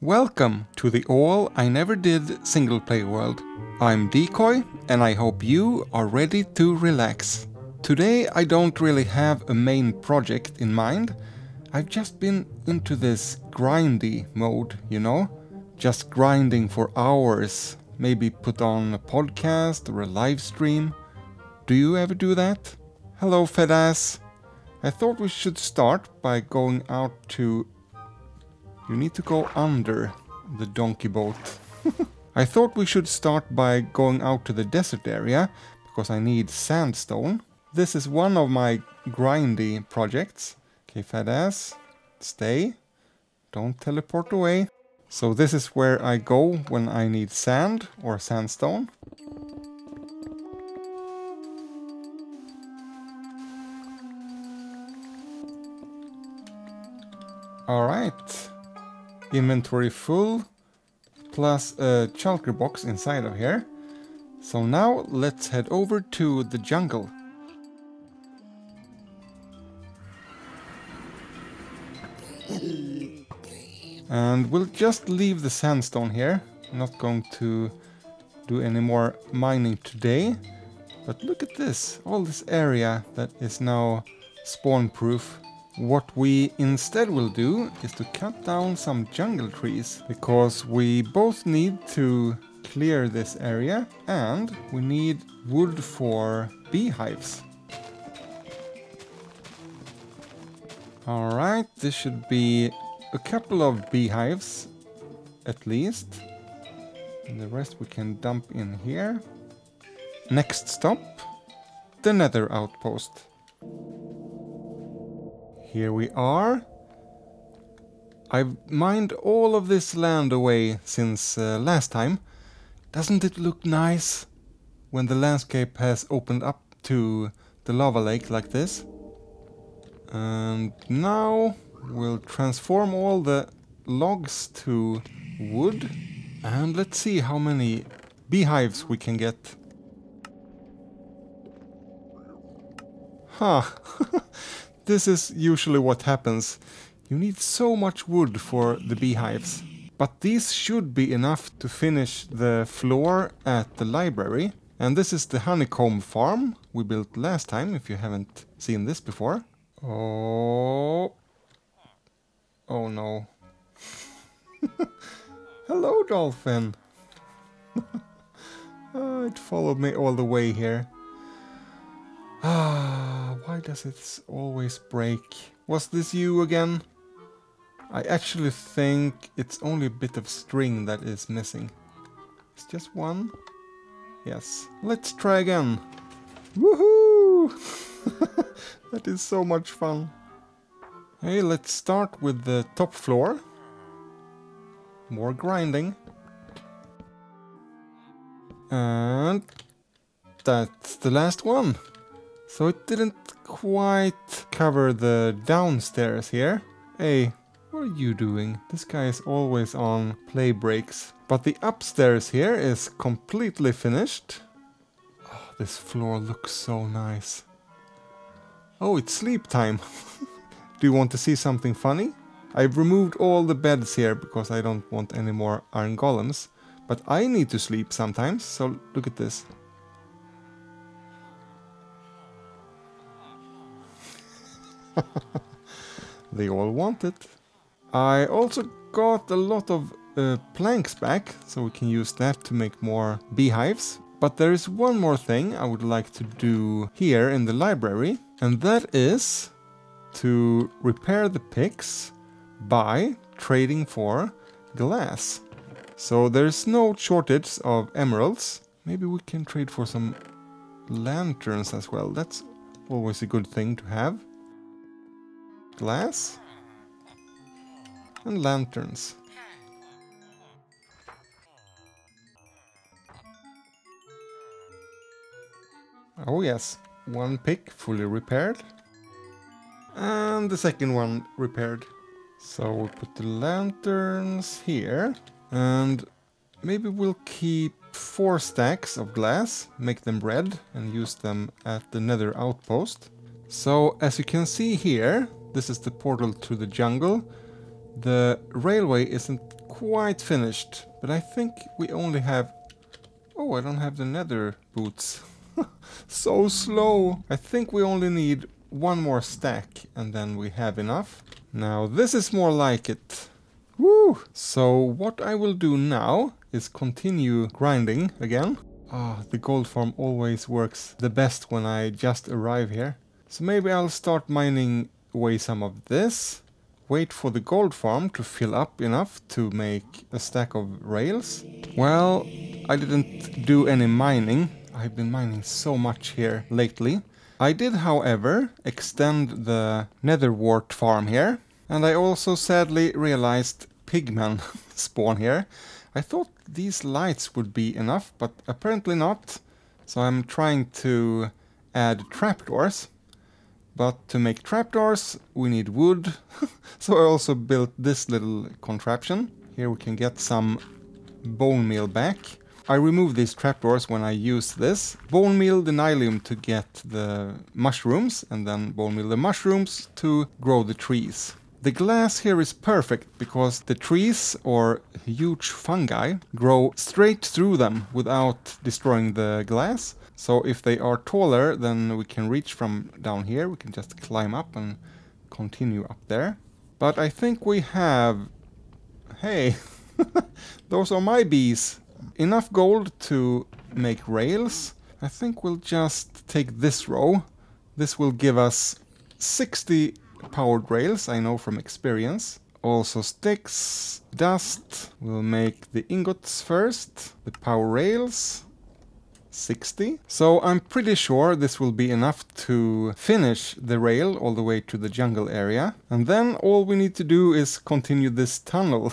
Welcome to the All I Never Did single play world. I'm Decoy and I hope you are ready to relax. Today I don't really have a main project in mind. I've just been into this grindy mode, you know? Just grinding for hours, maybe put on a podcast or a live stream. Do you ever do that? Hello, Fedass. I thought we should start by going out to... You need to go under the donkey boat. I thought we should start by going out to the desert area, because I need sandstone. This is one of my grindy projects. Okay, Fedass, stay. Don't teleport away. So this is where I go when I need sand or sandstone. Alright. Inventory full. Plus a shulker box inside of here. So now let's head over to the jungle. And we'll just leave the sandstone here. Not going to do any more mining today. But look at this, all this area that is now spawn proof. What we instead will do is to cut down some jungle trees because we both need to clear this area and we need wood for beehives. Alright, this should be a couple of beehives at least. And the rest we can dump in here. Next stop, the nether outpost. Here we are. I've mined all of this land away since uh, last time. Doesn't it look nice when the landscape has opened up to the lava lake like this? And now we'll transform all the logs to wood. And let's see how many beehives we can get. Huh. this is usually what happens. You need so much wood for the beehives. But these should be enough to finish the floor at the library. And this is the honeycomb farm we built last time, if you haven't seen this before. Oh. Oh no. Hello, dolphin. oh, it followed me all the way here. Ah, why does it always break? Was this you again? I actually think it's only a bit of string that is missing. It's just one? Yes. Let's try again. Woohoo! that is so much fun. Hey, let's start with the top floor. More grinding. And that's the last one. So it didn't quite cover the downstairs here. Hey, what are you doing? This guy is always on play breaks. But the upstairs here is completely finished. Oh, this floor looks so nice. Oh, it's sleep time. Do you want to see something funny? I've removed all the beds here because I don't want any more iron golems. But I need to sleep sometimes, so look at this. they all want it. I also got a lot of uh, planks back, so we can use that to make more beehives. But there is one more thing I would like to do here in the library, and that is to repair the picks by trading for glass. So there's no shortage of emeralds. Maybe we can trade for some lanterns as well. That's always a good thing to have. Glass and lanterns. Oh yes, one pick fully repaired. And the second one repaired. So we'll put the lanterns here. And maybe we'll keep four stacks of glass, make them red and use them at the nether outpost. So as you can see here, this is the portal to the jungle. The railway isn't quite finished, but I think we only have... Oh, I don't have the nether boots. so slow. I think we only need one more stack and then we have enough. Now this is more like it. Woo! So what I will do now is continue grinding again. Ah, the gold farm always works the best when I just arrive here. So maybe I'll start mining away some of this. Wait for the gold farm to fill up enough to make a stack of rails. Well, I didn't do any mining. I've been mining so much here lately. I did, however, extend the nether wart farm here. And I also sadly realized pigmen spawn here. I thought these lights would be enough, but apparently not. So I'm trying to add trapdoors. But to make trapdoors, we need wood. so I also built this little contraption. Here we can get some bone meal back. I remove these trapdoors when I use this. Bone meal the nylium to get the mushrooms, and then bone meal the mushrooms to grow the trees. The glass here is perfect because the trees or huge fungi grow straight through them without destroying the glass. So if they are taller, then we can reach from down here. We can just climb up and continue up there. But I think we have... Hey, those are my bees. Enough gold to make rails. I think we'll just take this row. This will give us 60 powered rails, I know from experience. Also sticks, dust. We'll make the ingots first. The power rails. 60. So I'm pretty sure this will be enough to finish the rail all the way to the jungle area. And then all we need to do is continue this tunnel.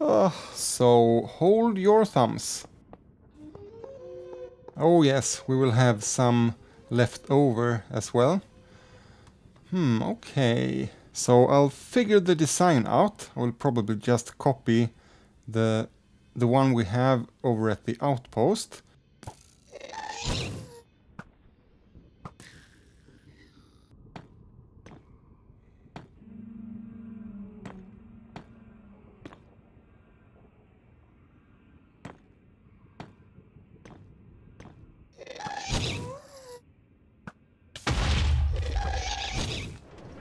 oh, so hold your thumbs. Oh yes, we will have some left over as well. Hmm, okay. So I'll figure the design out. I will probably just copy the the one we have over at the outpost.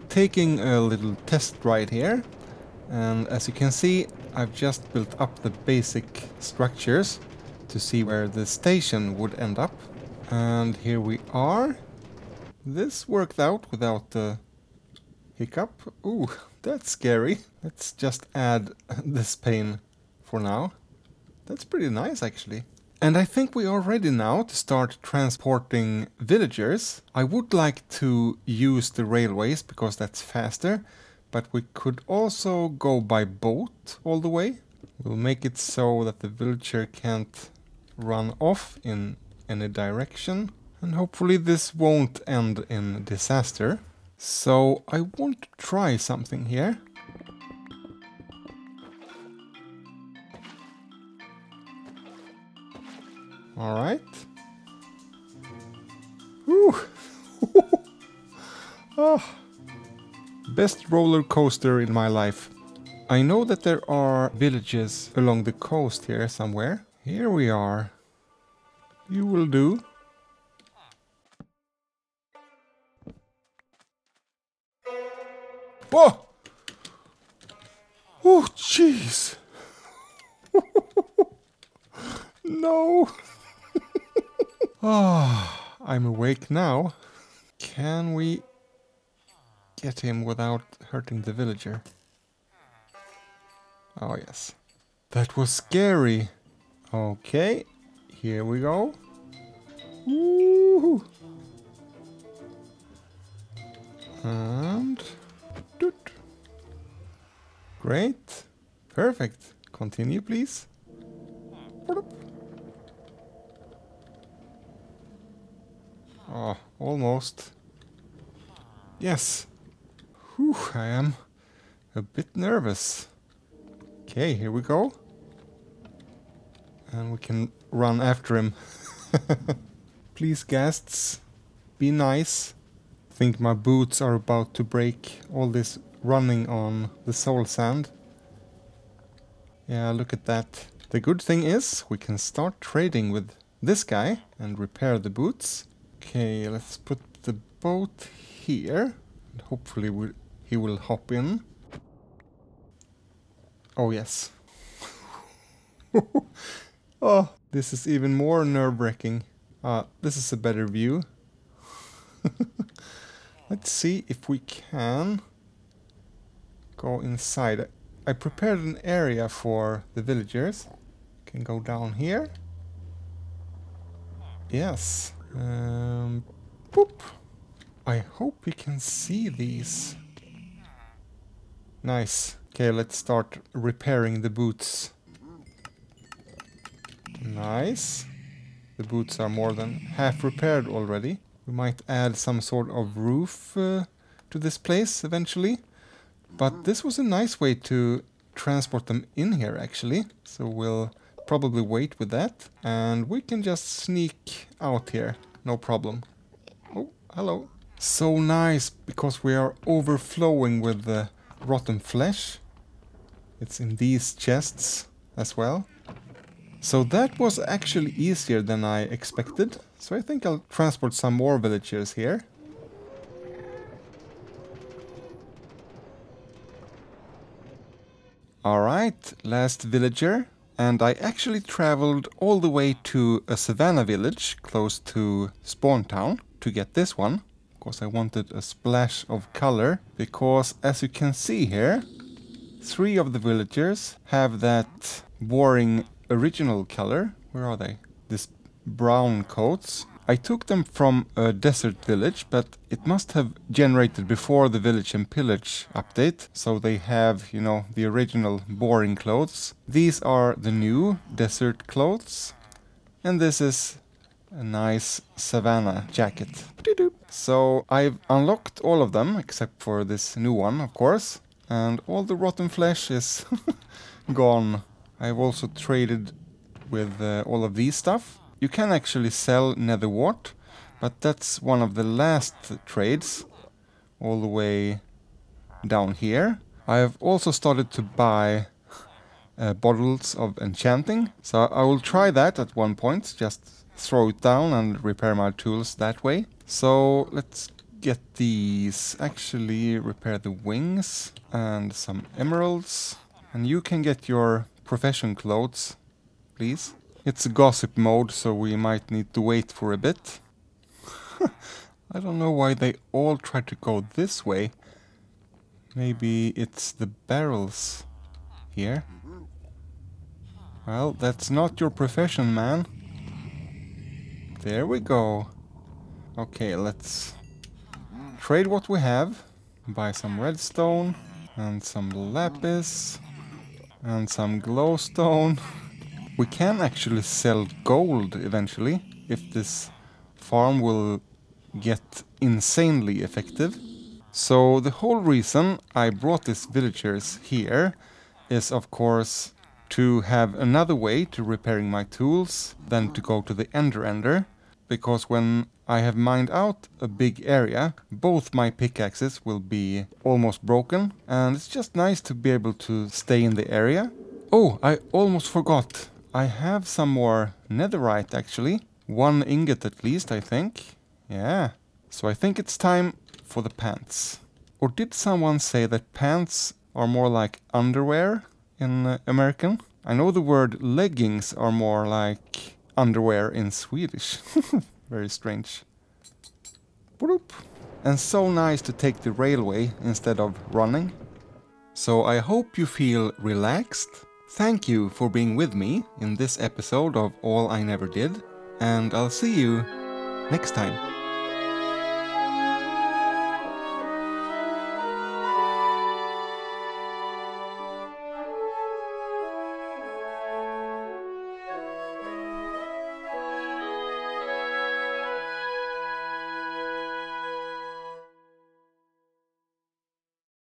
Taking a little test ride here and as you can see I've just built up the basic structures to see where the station would end up. And here we are. This worked out without the hiccup. Ooh, that's scary. Let's just add this pane for now. That's pretty nice actually. And I think we are ready now to start transporting villagers. I would like to use the railways because that's faster but we could also go by boat all the way. We'll make it so that the villager can't run off in any direction. And hopefully this won't end in disaster. So I want to try something here. Alright. Whew. oh. Best roller coaster in my life. I know that there are villages along the coast here somewhere. Here we are. You will do. Oh! Oh, jeez. no. Ah, oh, I'm awake now. Can we get him without hurting the villager. Oh yes. That was scary. Okay, here we go. And... Doot. Great. Perfect. Continue, please. Oh, almost. Yes. Whew, I am a bit nervous. Okay, here we go. And we can run after him. Please, ghasts, be nice. I think my boots are about to break all this running on the soul sand. Yeah, look at that. The good thing is we can start trading with this guy and repair the boots. Okay, let's put the boat here. And hopefully we, he will hop in. Oh yes. oh, this is even more nerve-wracking. Uh, this is a better view. Let's see if we can go inside. I prepared an area for the villagers. Can go down here. Yes. Um, boop. I hope we can see these. Nice. Okay, let's start repairing the boots. Nice. The boots are more than half repaired already. We might add some sort of roof uh, to this place eventually. But this was a nice way to transport them in here actually. So we'll probably wait with that. And we can just sneak out here. No problem. Oh, hello. So nice because we are overflowing with the rotten flesh. It's in these chests as well. So that was actually easier than I expected. So I think I'll transport some more villagers here. Alright, last villager. And I actually traveled all the way to a savannah village close to Spawn Town to get this one. Course I wanted a splash of color because as you can see here, three of the villagers have that boring original color. Where are they? This brown coats. I took them from a desert village, but it must have generated before the village and pillage update, so they have, you know, the original boring clothes. These are the new desert clothes, and this is a nice savannah jacket. So I've unlocked all of them, except for this new one, of course, and all the rotten flesh is gone. I've also traded with uh, all of these stuff. You can actually sell nether wart, but that's one of the last trades, all the way down here. I have also started to buy uh, bottles of enchanting, so I will try that at one point, just throw it down and repair my tools that way. So let's get these, actually repair the wings and some emeralds. And you can get your profession clothes, please. It's gossip mode, so we might need to wait for a bit. I don't know why they all try to go this way. Maybe it's the barrels here. Well, that's not your profession, man. There we go. Okay, let's trade what we have. Buy some redstone and some lapis and some glowstone. We can actually sell gold eventually if this farm will get insanely effective. So the whole reason I brought these villagers here is of course to have another way to repairing my tools than to go to the ender ender because when I have mined out a big area, both my pickaxes will be almost broken and it's just nice to be able to stay in the area. Oh, I almost forgot. I have some more netherite actually. One ingot at least, I think. Yeah. So I think it's time for the pants. Or did someone say that pants are more like underwear in uh, American? I know the word leggings are more like underwear in Swedish. Very strange. And so nice to take the railway instead of running. So I hope you feel relaxed. Thank you for being with me in this episode of All I Never Did. And I'll see you next time.